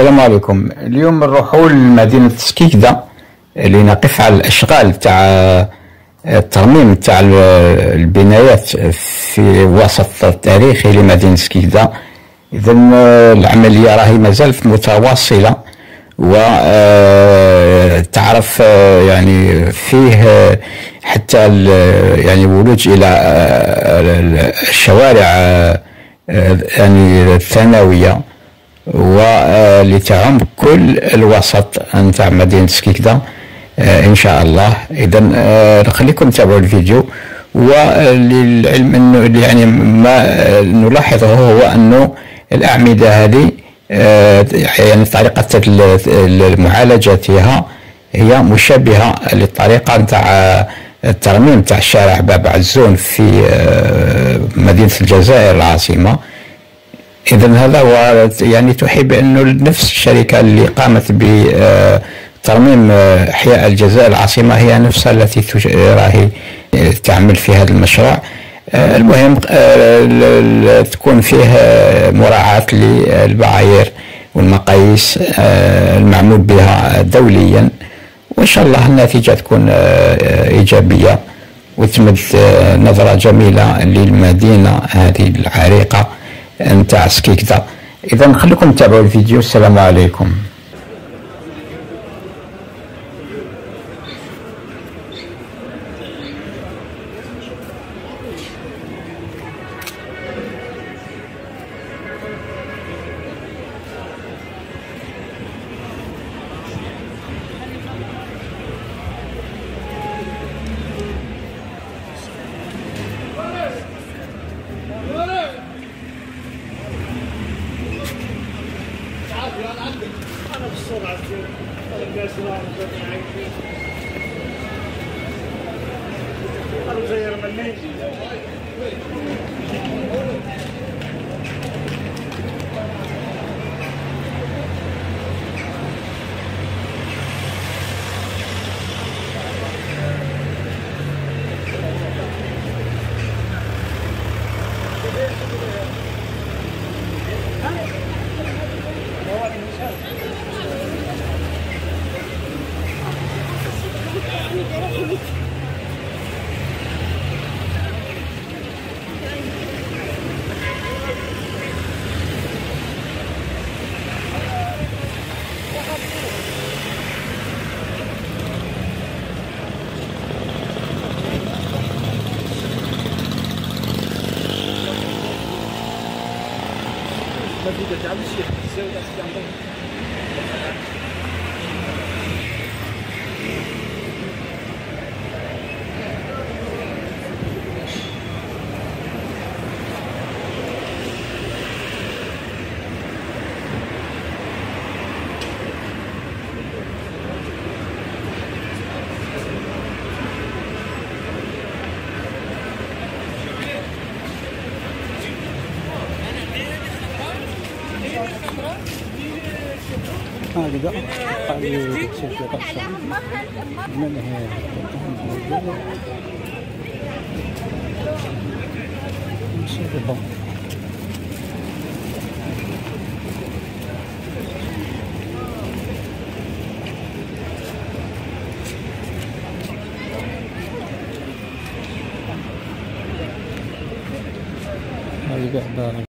السلام عليكم. اليوم نروحوا لمدينة سكيكدا لنقف على الأشغال تاع الترميم تاع البنايات في الوسط التاريخي لمدينة سكيكدا. إذا العملية راهي مازالت متواصلة وتعرف يعني فيه حتى يعني ولوج إلى الشوارع يعني الثانوية. ولتعم كل الوسط نتاع مدينة سكيكدا. آه، إن شاء الله. اذا آه، نخليكم تتابعوا الفيديو. وللعلم أنه يعني ما نلاحظه هو أنه الأعمدة هذه آه، يعني طريقة معالجتها هي مشابهه للطريقة نتاع الترميم تاع الشارع باب عزون في مدينة الجزائر العاصمة. اذا هذا هو يعني تحب بانه نفس الشركة اللي قامت بترميم أحياء الجزائر العاصمة هي نفسها التي راهي تعمل في هذا المشروع. المهم تكون فيه مراعاة للمعايير والمقاييس المعمول بها دوليا. وإن شاء الله النتيجة تكون إيجابية وتمد نظرة جميلة للمدينة هذه العريقة. نتاع سكيكدا اذا خليكم تتابعوا الفيديو. السلام عليكم. بسرعة. تصير قالوا زي رمى Man sieht, dass. hai cái đó. Tại vì thực sự là các sản nên là hè sẽ được bóng Hãy subscribe cho kênh Ghiền Mì Gõ Để không bỏ lỡ những video hấp dẫn